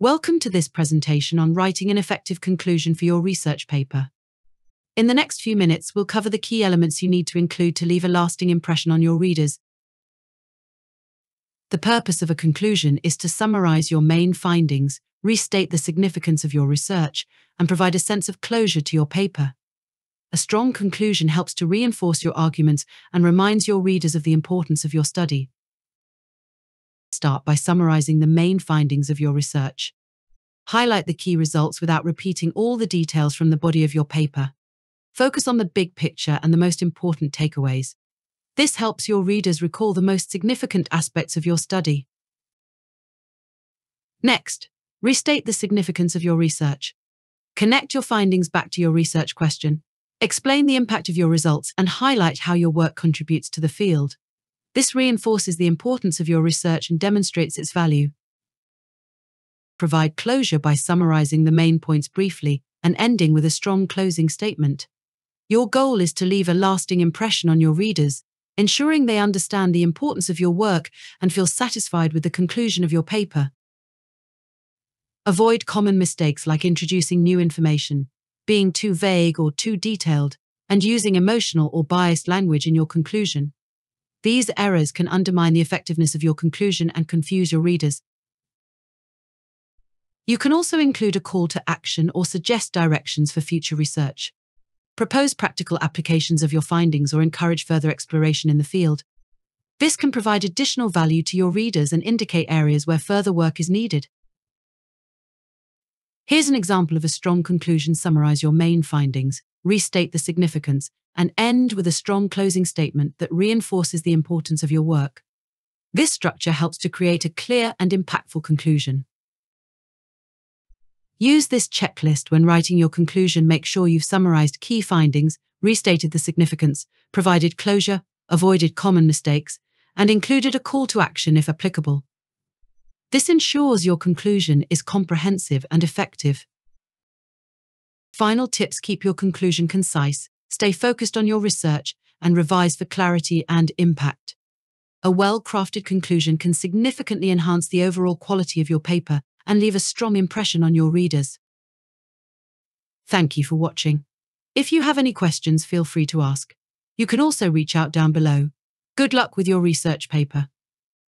Welcome to this presentation on writing an effective conclusion for your research paper. In the next few minutes, we'll cover the key elements you need to include to leave a lasting impression on your readers. The purpose of a conclusion is to summarize your main findings, restate the significance of your research, and provide a sense of closure to your paper. A strong conclusion helps to reinforce your arguments and reminds your readers of the importance of your study. Start by summarizing the main findings of your research. Highlight the key results without repeating all the details from the body of your paper. Focus on the big picture and the most important takeaways. This helps your readers recall the most significant aspects of your study. Next, restate the significance of your research. Connect your findings back to your research question. Explain the impact of your results and highlight how your work contributes to the field. This reinforces the importance of your research and demonstrates its value. Provide closure by summarizing the main points briefly and ending with a strong closing statement. Your goal is to leave a lasting impression on your readers, ensuring they understand the importance of your work and feel satisfied with the conclusion of your paper. Avoid common mistakes like introducing new information, being too vague or too detailed, and using emotional or biased language in your conclusion. These errors can undermine the effectiveness of your conclusion and confuse your readers. You can also include a call to action or suggest directions for future research. Propose practical applications of your findings or encourage further exploration in the field. This can provide additional value to your readers and indicate areas where further work is needed. Here's an example of a strong conclusion summarize your main findings, restate the significance, and end with a strong closing statement that reinforces the importance of your work. This structure helps to create a clear and impactful conclusion. Use this checklist when writing your conclusion. Make sure you've summarized key findings, restated the significance, provided closure, avoided common mistakes, and included a call to action if applicable. This ensures your conclusion is comprehensive and effective. Final tips keep your conclusion concise, stay focused on your research, and revise for clarity and impact. A well crafted conclusion can significantly enhance the overall quality of your paper and leave a strong impression on your readers. Thank you for watching. If you have any questions, feel free to ask. You can also reach out down below. Good luck with your research paper.